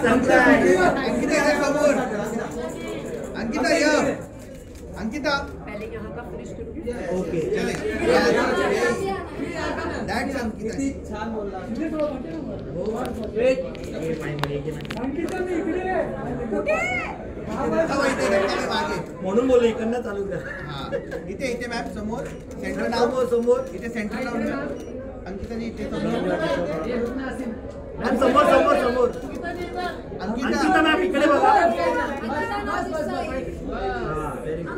अंकिता इधर समोर अंकिता ये अंकिता पहले यहाँ का फिनिश करूँ ओके चले दॅट्स अंकिता हो, इथे धक्का मागे म्हणून बोललो इकडनं चालू कर इथे इथे मॅम समोर सेंटर नाव समोर इथे सेंटर द्या. अंकिताजी इथे समोर समोर समोर समोर अंकिता अंकिता मॅम इकडे बघा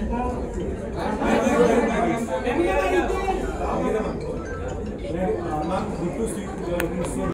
Thank you.